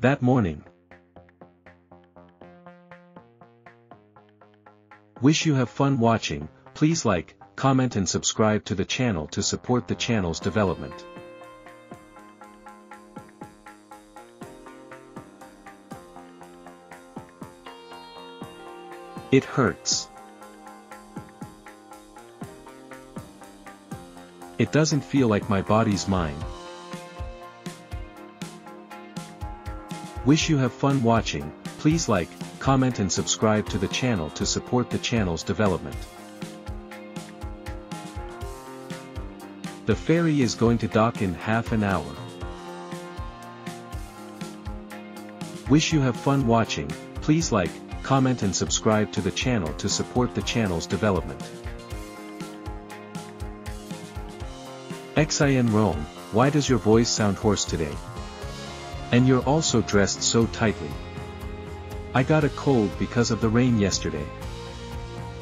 that morning. Wish you have fun watching, please like, comment and subscribe to the channel to support the channel's development. It hurts. It doesn't feel like my body's mine. Wish you have fun watching, please like, comment and subscribe to the channel to support the channel's development. The ferry is going to dock in half an hour. Wish you have fun watching, please like, comment and subscribe to the channel to support the channel's development. XIN Rome, why does your voice sound hoarse today? And you're also dressed so tightly. I got a cold because of the rain yesterday.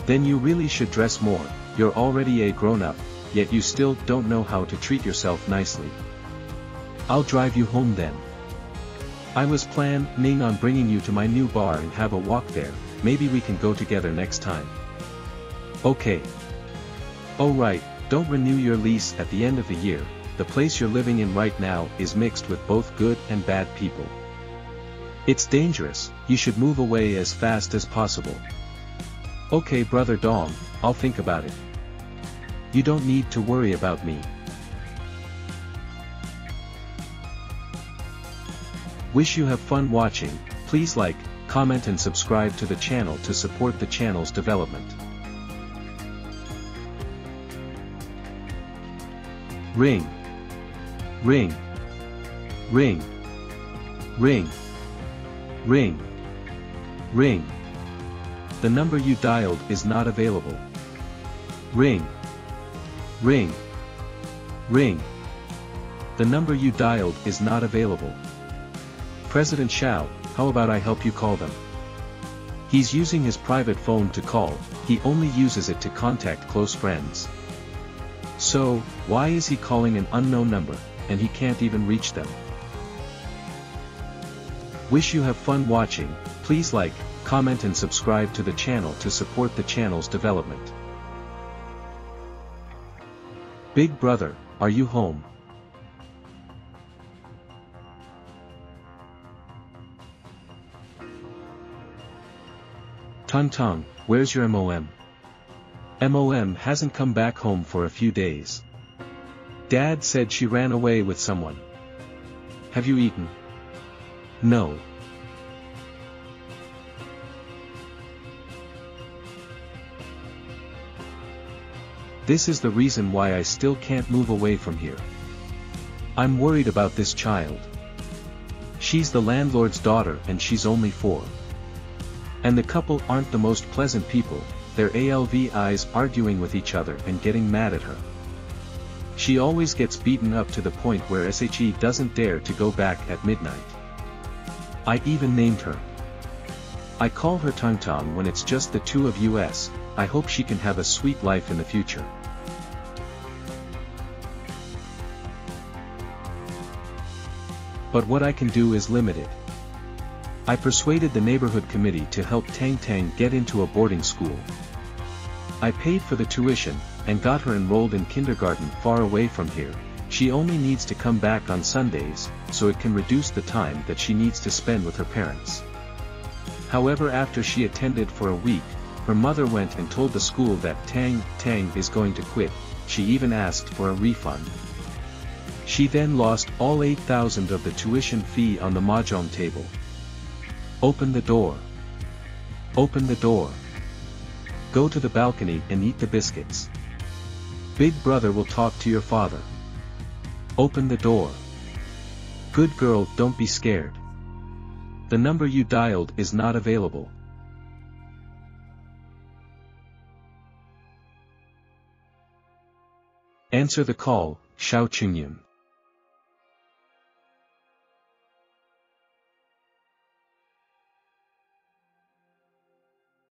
Then you really should dress more, you're already a grown-up, yet you still don't know how to treat yourself nicely. I'll drive you home then. I was planning on bringing you to my new bar and have a walk there, maybe we can go together next time. Okay. Oh right, don't renew your lease at the end of the year, the place you're living in right now is mixed with both good and bad people. It's dangerous, you should move away as fast as possible. Okay brother Dom, I'll think about it. You don't need to worry about me. Wish you have fun watching, please like, comment and subscribe to the channel to support the channel's development. Ring. Ring. Ring. Ring. Ring. Ring. The number you dialed is not available. Ring. Ring. Ring. The number you dialed is not available. President Xiao, how about I help you call them? He's using his private phone to call, he only uses it to contact close friends. So, why is he calling an unknown number, and he can't even reach them? Wish you have fun watching, please like, comment and subscribe to the channel to support the channel's development. Big brother, are you home? Tung Tung, where's your MOM? MOM hasn't come back home for a few days. Dad said she ran away with someone. Have you eaten? No. This is the reason why I still can't move away from here. I'm worried about this child. She's the landlord's daughter and she's only four. And the couple aren't the most pleasant people, their ALVIs arguing with each other and getting mad at her. She always gets beaten up to the point where SHE doesn't dare to go back at midnight. I even named her. I call her Tung Tung when it's just the two of us, I hope she can have a sweet life in the future. But what I can do is limited. I persuaded the neighborhood committee to help Tang Tang get into a boarding school. I paid for the tuition, and got her enrolled in kindergarten far away from here, she only needs to come back on Sundays, so it can reduce the time that she needs to spend with her parents. However after she attended for a week, her mother went and told the school that Tang Tang is going to quit, she even asked for a refund. She then lost all 8,000 of the tuition fee on the mahjong table, Open the door. Open the door. Go to the balcony and eat the biscuits. Big brother will talk to your father. Open the door. Good girl don't be scared. The number you dialed is not available. Answer the call, Xiao Qingyun.